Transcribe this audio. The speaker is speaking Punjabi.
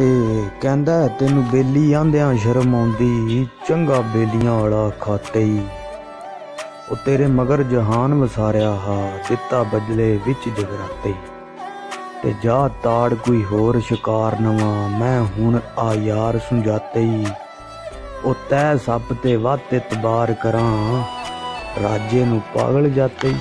ਤੇ ਕਹਿੰਦਾ ਤੈਨੂੰ ਬੇਲੀ ਆਂਦਿਆਂ ਸ਼ਰਮ ਆਉਂਦੀ, ਚੰਗਾ ਬੇਲੀਆਂ ਵਾਲਾ ਖਾਤੇ ਈ। ਉਹ ਤੇਰੇ ਮਗਰ ਜਹਾਨ ਵਸਾਰਿਆ ਹਾ, ਦਿੱਤਾ ਬਦਲੇ ਵਿੱਚ ਜਗਰਾਤੇ। ਤੇ ਜਾ ਤਾੜ ਕੋਈ ਹੋਰ ਸ਼ਿਕਾਰ ਨਵਾਂ, ਮੈਂ ਹੁਣ ਆ ਯਾਰ ਸੁਝਾਤੇ ਈ। ਉਹ ਤੈ ਸੱਪ ਤੇ ਵੱਤ ਇਤਬਾਰ ਕਰਾਂ, ਰਾਜੇ ਨੂੰ ਪਾਗਲ ਜਾਤੇ